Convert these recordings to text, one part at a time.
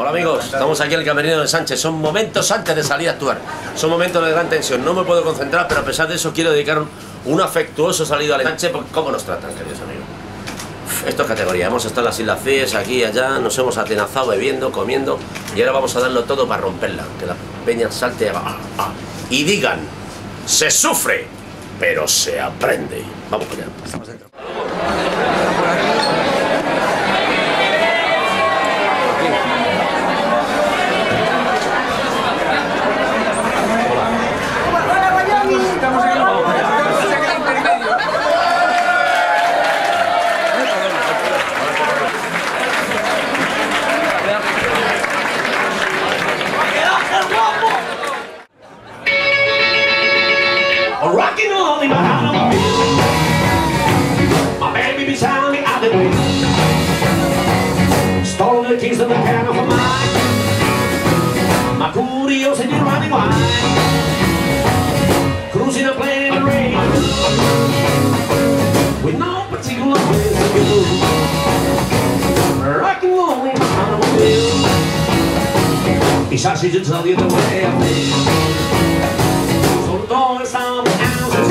Hola amigos, estamos aquí en el camerino de Sánchez. Son momentos antes de salir a actuar. Son momentos de gran tensión. No me puedo concentrar, pero a pesar de eso quiero dedicar un, afectuoso salido a Sánchez porque cómo nos tratan, queridos amigos. esto es categoría. Hemos estado en las Islas Cíes, aquí, allá, nos hemos atenazado bebiendo, comiendo y ahora vamos a darlo todo para romperla. Que la peña salte y haga, ah, ah, y digan, se sufre, pero se aprende. Vamos allá. Estamos dentro. Out the keys of the for mine. My curiosity running wild. Cruising a plane in the rain. With no particular place to go. Rocking on in my automobile. Besides, she just tell you the way I feel. So don't sound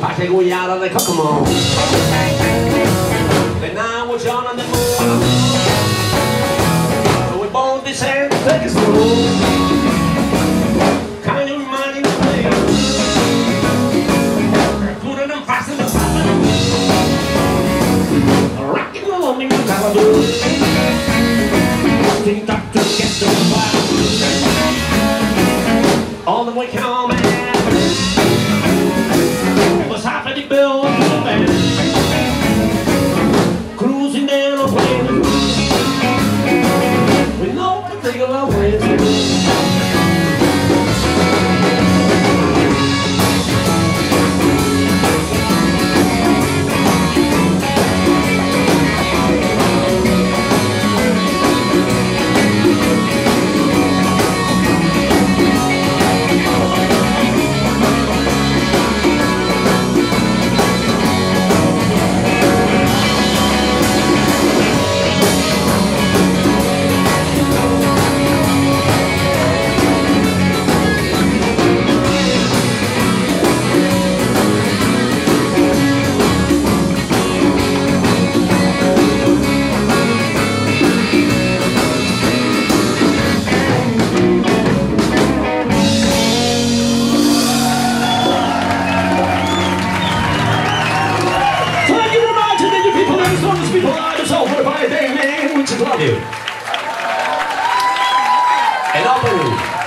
take we out of the Kokomo. Then I was young on the moon. So we both decided to take it slow. Kind of reminding place. Putting them fast in the pocket. Rocking along. Get the All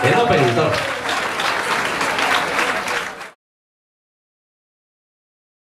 Era un.